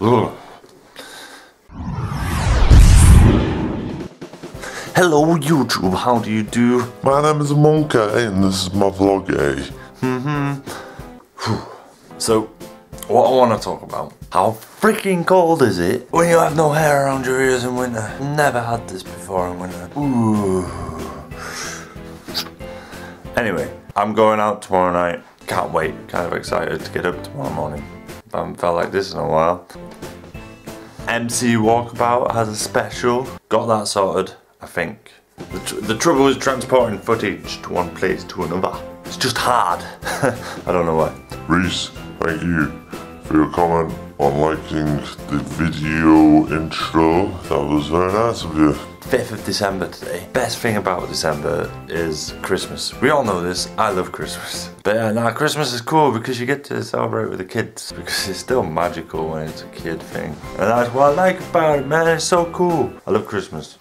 Ugh. Hello YouTube, how do you do? My name is Monkaiy and this is my vlog, eh? So, what I want to talk about, how freaking cold is it when you have no hair around your ears in winter? Never had this before in winter. Ooh. Anyway, I'm going out tomorrow night. Can't wait. Kind of excited to get up tomorrow morning. Haven't felt like this in a while. MC Walkabout has a special. Got that sorted, I think. The, tr- the trouble is transporting footage to one place to another. It's just hard. I don't know why. Reese, thank you for your comment on liking the video intro. That was very nice of you. 5th of December today. Best thing about December is Christmas. We all know this. I love Christmas. But uh, yeah, now Christmas is cool because you get to celebrate with the kids because it's still magical when it's a kid thing. And that's what I like about it, man. It's so cool. I love Christmas.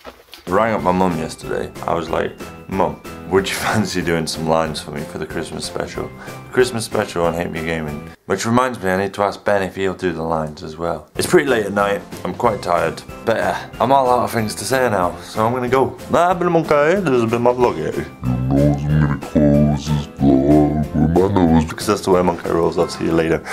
Rang up my mum yesterday. I was like, Mum, would you fancy doing some lines for me for the Christmas special? Christmas special on Hate Me Gaming. Which reminds me, I need to ask Ben if he'll do the lines as well. It's pretty late at night. I'm quite tired. But uh, I'm all out of things to say now, so I'm gonna go. Nah, I've been a monkey. This has been my vlog, yeah. Nose and gonna close his vlog my nose. Because that's the way Monkaiy rolls. I'll see you later.